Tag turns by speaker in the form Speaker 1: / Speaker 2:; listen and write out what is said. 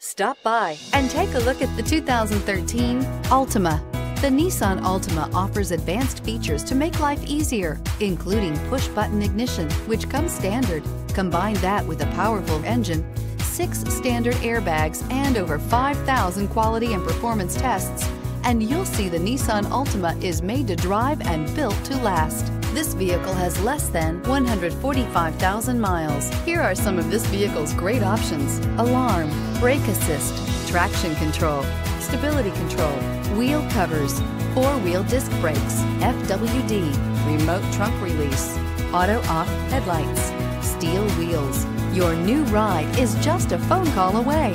Speaker 1: Stop by and take a look at the 2013 Altima. The Nissan Altima offers advanced features to make life easier, including push-button ignition, which comes standard. Combine that with a powerful engine, six standard airbags, and over 5,000 quality and performance tests, and you'll see the Nissan Altima is made to drive and built to last. This vehicle has less than 145,000 miles. Here are some of this vehicle's great options. Alarm, brake assist, traction control, stability control, wheel covers, four-wheel disc brakes, FWD, remote trunk release, auto-off headlights, steel wheels. Your new ride is just a phone call away.